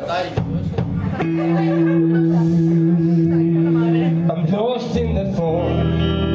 I'm lost in the forest.